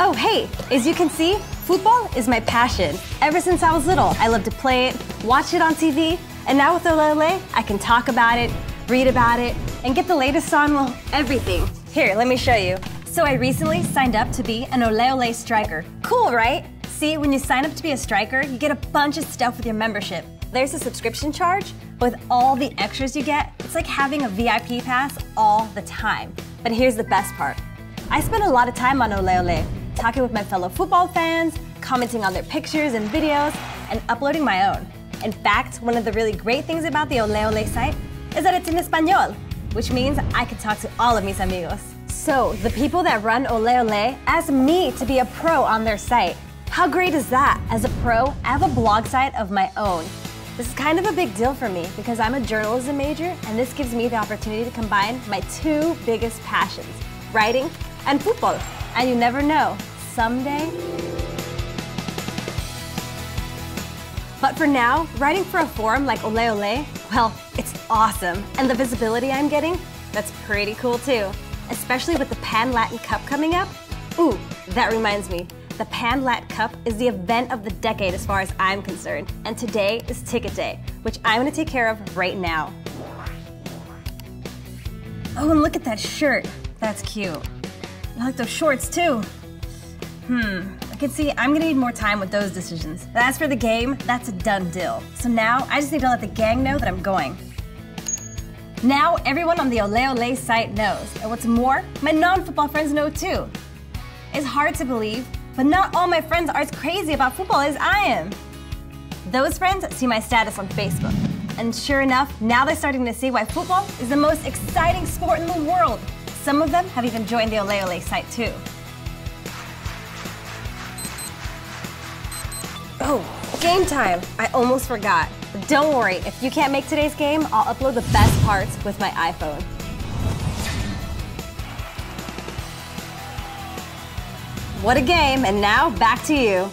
Oh, hey, as you can see, football is my passion. Ever since I was little, I love to play it, watch it on TV, and now with Ole Ole, I can talk about it, read about it, and get the latest on, well, everything. Here, let me show you. So I recently signed up to be an Ole Ole striker. Cool, right? See, when you sign up to be a striker, you get a bunch of stuff with your membership. There's a subscription charge, but with all the extras you get, it's like having a VIP pass all the time. But here's the best part. I spend a lot of time on Ole Ole, talking with my fellow football fans, commenting on their pictures and videos, and uploading my own. In fact, one of the really great things about the Ole Ole site is that it's in Espanol, which means I can talk to all of mis amigos. So, the people that run Ole Ole asked me to be a pro on their site. How great is that? As a pro, I have a blog site of my own. This is kind of a big deal for me because I'm a journalism major and this gives me the opportunity to combine my two biggest passions, writing and football. And you never know, someday. But for now, writing for a forum like Ole Ole, well, it's awesome. And the visibility I'm getting, that's pretty cool too. Especially with the Pan Latin Cup coming up. Ooh, that reminds me. The Pan Lat Cup is the event of the decade as far as I'm concerned. And today is ticket day, which I'm gonna take care of right now. Oh, and look at that shirt. That's cute. I like those shorts too. Hmm, I can see I'm gonna need more time with those decisions. But as for the game, that's a done deal. So now I just need to let the gang know that I'm going. Now everyone on the Ole Ole site knows. And what's more, my non-football friends know too. It's hard to believe, but not all my friends are as crazy about football as I am. Those friends see my status on Facebook. And sure enough, now they're starting to see why football is the most exciting sport in the world. Some of them have even joined the Ole Ole site too. Oh, game time! I almost forgot. Don't worry, if you can't make today's game, I'll upload the best parts with my iPhone. What a game, and now back to you.